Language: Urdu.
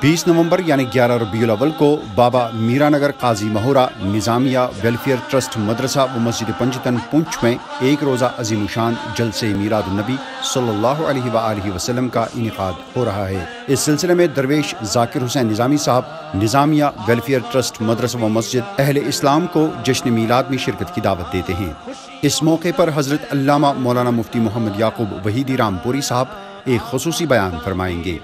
بیس نومبر یعنی گیارہ ربیع الاول کو بابا میرا نگر قاضی مہورا نظامیہ ویلفیئر ٹرسٹ مدرسہ و مسجد پنجتن پنچ میں ایک روزہ عظیم شان جلسے میراد النبی صلی اللہ علیہ وآلہ وسلم کا انعقاد ہو رہا ہے۔ اس سلسلے میں درویش ذاکر حسین نظامی صاحب، نظامیہ ویلفیئر ٹرسٹ مدرسہ و مسجد اہل اسلام کو جشن میلاد میں شرکت کی دعوت دیتے ہیں۔ اس موقع پر حضرت علامہ مولانا مفتی محمد یعقوب وحیدی رام پوری صاحب ایک خصوصی بیان فرمائیں گے۔